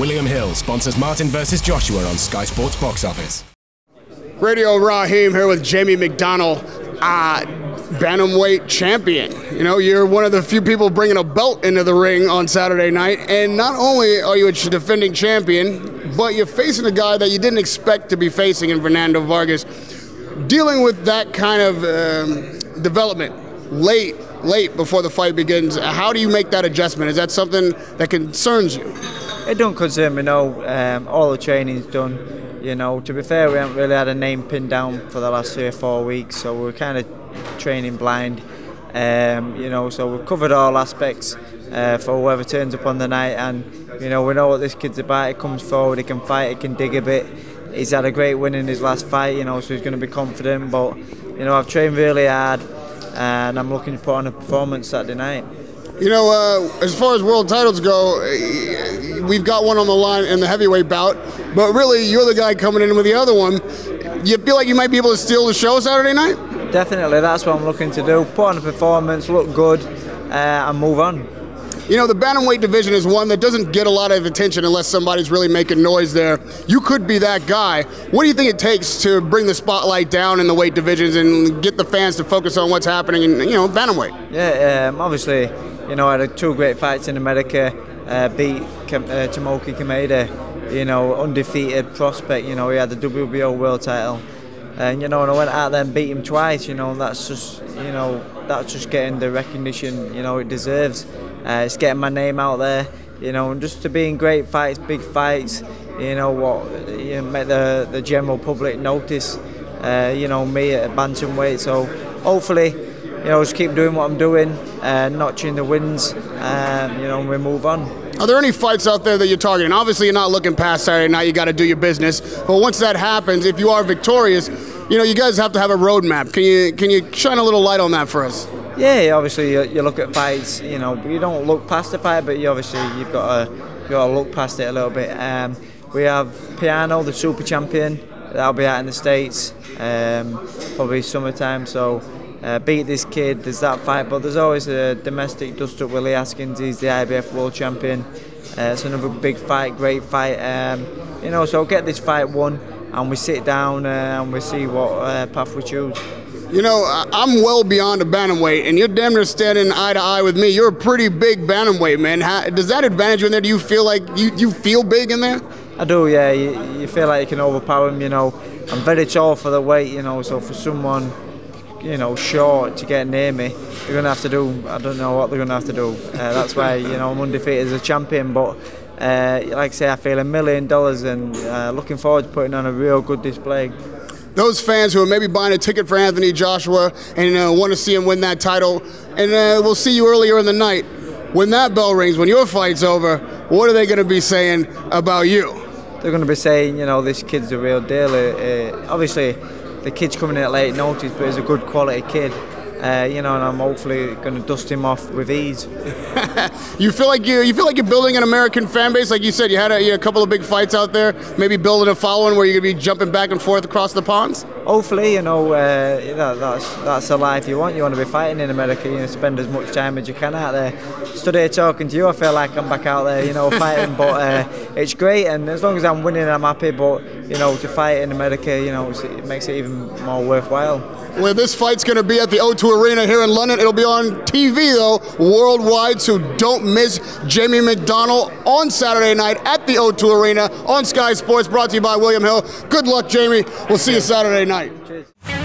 William Hill sponsors Martin vs. Joshua on Sky Sports Box Office. Radio Raheem here with Jamie McDonnell, uh, bantamweight champion. You know, you're one of the few people bringing a belt into the ring on Saturday night, and not only are you a defending champion, but you're facing a guy that you didn't expect to be facing in Fernando Vargas. Dealing with that kind of um, development late, late before the fight begins, how do you make that adjustment? Is that something that concerns you? It don't concern me, no. Um, all the training's done. You know, to be fair, we haven't really had a name pinned down for the last three or four weeks, so we're kind of training blind. Um, you know, so we've covered all aspects uh, for whoever turns up on the night, and you know, we know what this kid's about. He comes forward, he can fight, he can dig a bit. He's had a great win in his last fight, you know, so he's going to be confident. But you know, I've trained really hard, and I'm looking to put on a performance Saturday night. You know, uh, as far as world titles go, we've got one on the line in the heavyweight bout, but really, you're the guy coming in with the other one. You feel like you might be able to steal the show Saturday night? Definitely, that's what I'm looking to do. Put on a performance, look good, uh, and move on. You know, the bantamweight division is one that doesn't get a lot of attention unless somebody's really making noise there. You could be that guy. What do you think it takes to bring the spotlight down in the weight divisions and get the fans to focus on what's happening in, you know, bantamweight? Yeah, um, obviously, you know, I had two great fights in America, uh, beat uh, Tomoki Kameda, you know, undefeated prospect, you know, he had the WBO world title. And, you know, and I went out there and beat him twice, you know, that's just, you know, that's just getting the recognition, you know, it deserves. Uh, it's getting my name out there, you know, and just to be in great fights, big fights, you know, what, you know, make the, the general public notice, uh, you know, me at bantamweight. So hopefully, you know, just keep doing what I'm doing, and notching the wins, um, you know, and we move on. Are there any fights out there that you're targeting? Obviously, you're not looking past Saturday night. You got to do your business. But once that happens, if you are victorious, you know, you guys have to have a roadmap. Can you can you shine a little light on that for us? Yeah, obviously you, you look at fights, you know, you don't look past the fight, but you obviously you've got to you got to look past it a little bit. Um, we have Payano, the super champion, that'll be out in the states, um, probably summertime. So uh, beat this kid. There's that fight, but there's always a domestic dust up. Willie Haskins, he's the IBF world champion. Uh, it's another big fight, great fight. Um, you know, so get this fight won, and we sit down uh, and we see what uh, path we choose. You know, I'm well beyond a bantamweight, and you're damn near standing eye to eye with me. You're a pretty big bantamweight, man. How, does that advantage you in there? Do you feel like you, you feel big in there? I do, yeah. You, you feel like you can overpower him. You know, I'm very tall for the weight. You know, so for someone you know, short to get near me, they're going to have to do, I don't know what they're going to have to do. Uh, that's why, you know, I'm undefeated as a champion, but uh, like I say, I feel a million dollars and uh, looking forward to putting on a real good display. Those fans who are maybe buying a ticket for Anthony Joshua and uh, want to see him win that title, and uh, we'll see you earlier in the night. When that bell rings, when your fight's over, what are they going to be saying about you? They're going to be saying, you know, this kid's the real deal. Uh, obviously, the kid's coming in at late notice, but he's a good quality kid. Uh, you know, and I'm hopefully going to dust him off with ease. you feel like you you feel like you're building an American fan base, like you said. You had a, you had a couple of big fights out there. Maybe building a following where you're going to be jumping back and forth across the ponds. Hopefully, you know, uh, that's that's the life you want. You want to be fighting in America. You know, spend as much time as you can out there. Stood here talking to you. I feel like I'm back out there, you know, fighting. but uh, it's great, and as long as I'm winning, I'm happy. But you know, to fight in America, you know, it makes it even more worthwhile Well, this fight's going to be at the O2 Arena here in London. It'll be on TV, though, worldwide, so don't miss Jamie McDonnell on Saturday night at the O2 Arena on Sky Sports, brought to you by William Hill. Good luck, Jamie. We'll see you Saturday night. Cheers.